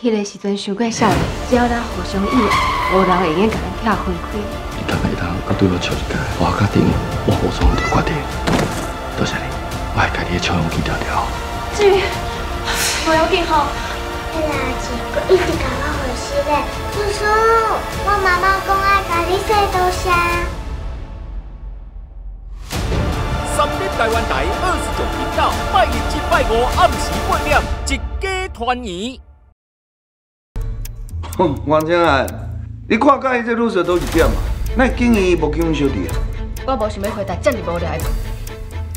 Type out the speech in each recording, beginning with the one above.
迄个时阵想过少年，只要咱互相意爱，无人会用甲咱拆分开。你敢会当甲对我笑一下？我决定，我无从就决定。多谢你，我会家己笑容记条条。志宇，我要紧吼。迄垃圾，佮一直甲我回信嘞。叔叔，我妈妈讲爱甲你说多谢。三立台湾台二十九频道，拜一至拜五暗时八点，一家团圆。王正啊，你看介伊这女婿都是点嘛？那经营无结婚小弟啊？我无想要回答这么无聊的问题。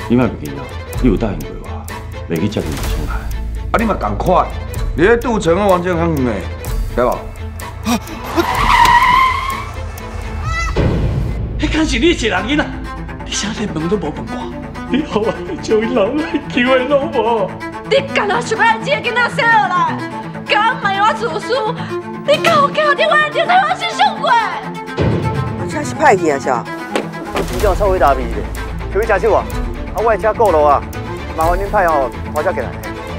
你莫别紧张，你有答应过我，袂去接你青海。啊，你嘛赶快，你咧赌城啊，王正很远的，对无？迄敢是你一个人囡仔？你啥连问都无问我？你好啊，将伊留来救我老婆。你干那想要这个囡仔生下来？自私？你敢有打电话叫台湾先上过？我真是歹去啊，少。你叫臭味大味的，可以吃酒啊！啊，我的车过路啊，麻烦恁派哦拖车过来。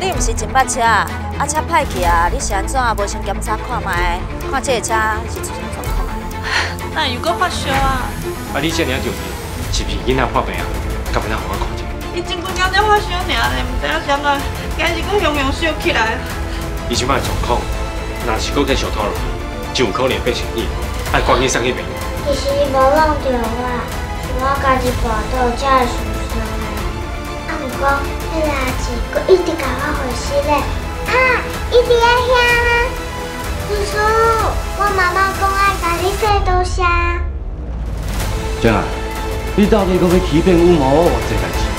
你毋是真捌车，啊车歹去啊？你是安怎无先检查看卖？看这个车是出什么状况啊？那如果发烧啊？啊，你这尔着急，是不是囡仔发病啊？敢不能互我看者？伊前几天在发烧尔呢，毋知影啥啊，今日搁雄雄烧起来。伊即摆状况，若是搁继续拖落去，就有可能变成伊，爱赶紧送去病院。其实无弄着我，是我家己跋倒才会受伤的。啊，毋过迄垃圾佫一直甲我回信嘞，啊，一直在遐啦。叔叔，我妈妈讲爱甲你说多谢。正啊，你到底搁要起变五毛这代志？